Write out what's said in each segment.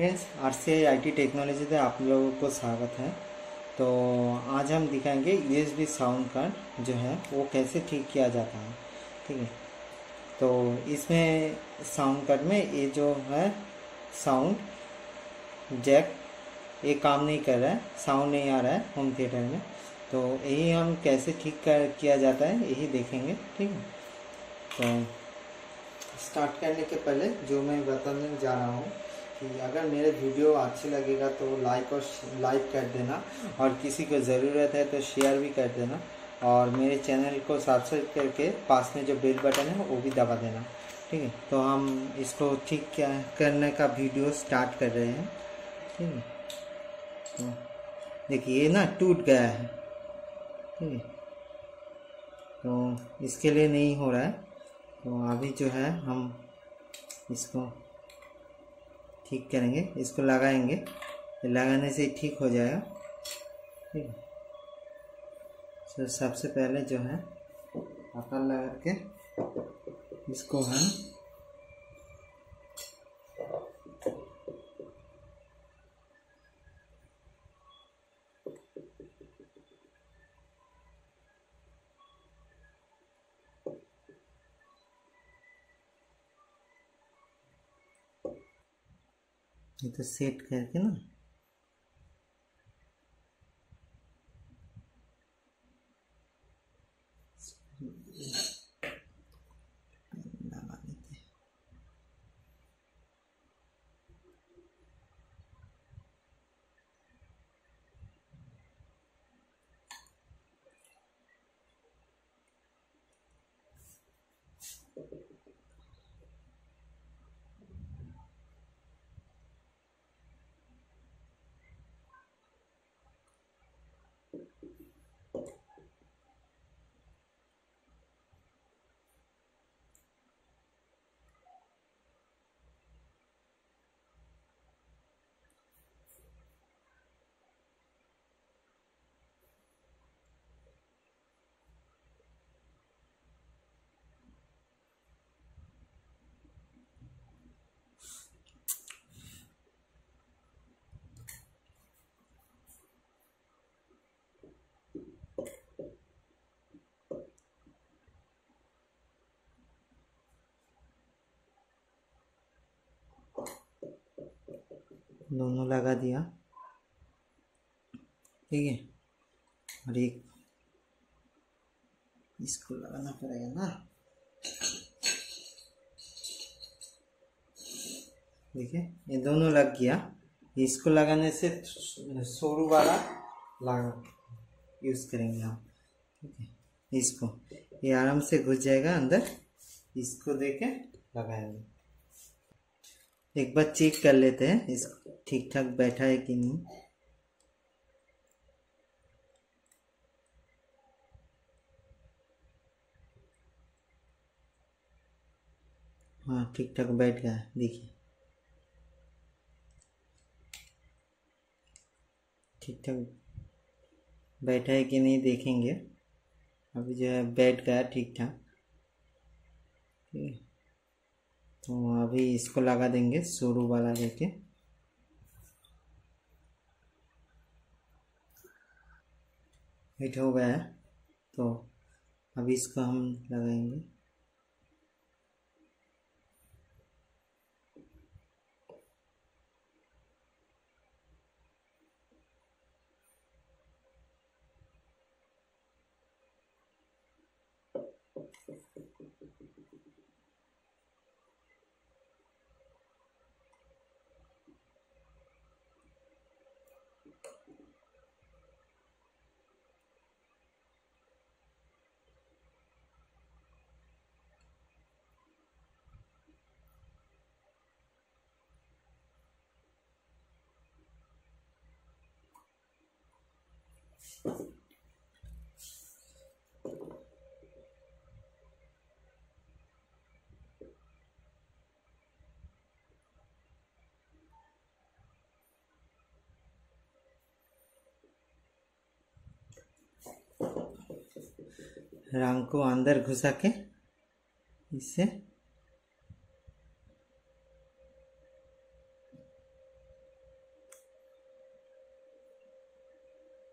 Friends R C I I T technology से आप लोगों को स्वागत है। तो आज हम दिखाएँगे यूएसबी साउंड कार्ड जो है, वो कैसे ठीक किया जाता है। ठीक है? तो इसमें साउंड कार्ड में ये जो है साउंड जैक ये काम नहीं कर रहा है साउंड नहीं आ रहा है होम थिएटर में। तो यही हम कैसे ठीक कर, किया जाता है, यही देखेंगे। ठीक है? तो स्टार्ट करने के पहले जो मैं बताने जा रहा हूँ कि अगर मेरे वीडियो अच्छी लगेगा तो लाइक और लाइक कर देना। और किसी को ज़रूरत है तो शेयर भी कर देना। और मेरे चैनल को सब्सक्राइब करके पास में जो बेल बटन है वो भी दबा देना। ठीक है? तो हम इसको ठीक करने का वीडियो स्टार्ट कर रहे हैं। ठीक है? तो देखिए, ये ना टूट गया है। ठीक है? तो इसके लिए नहीं हो रहा है। तो अभी जो है हम इसको ठीक करेंगे, इसको लगाएँगे। लगाने से ठीक हो जाएगा। ठीक है? तो सबसे पहले जो है पकड़ लगा के इसको हम ये तो सेट करके ना। लगा connectivity. दोनों लगा दिया। ठीक है? और एक इसको लगाना पड़ेगा ना। देखिए ये दोनों लग गया। इसको लगाने से सोरू वाला लगा यूज़ करेंगे हम ठीक है? इसको। ये आराम से घुस जाएगा अंदर। इसको देके लगाएँगे। एक बार चेक कर लेते हैं। इस ठीक ठाक बैठा है कि नहीं? हाँ ठीक ठाक बैठ गया देखिए। ठीक ठाक बैठा है कि नहीं देखेंगे? अभी जो है बैठ गया ठीक ठाक तो अभी इसको लगा देंगे शुरू वाला लेके। हिट हो गया है तो अभी इसको हम लगाएँगे। राम को अंदर घुसा के इससे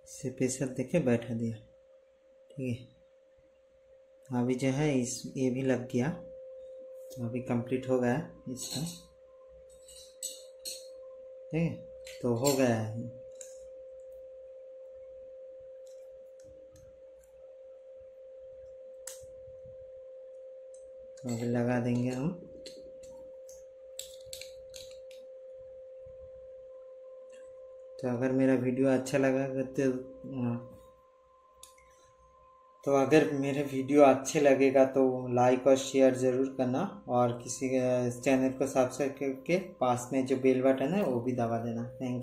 इसे प्रेसर दे के बैठा दिया। ठीक है। अभी जो है इस, ये भी लग गया। तो अभी कंप्लीट हो गया इसका। ठीक है। तो हो गया है। तो अभी लगा देंगे हम। तो अगर मेरा वीडियो अच्छा लगा तो तो अगर मेरे वीडियो अच्छे लगेगा तो लाइक और शेयर ज़रूर करना और किसी चैनल को सब्सक्राइब करके पास में जो बेल बटन है वो भी दबा देना। Thank you.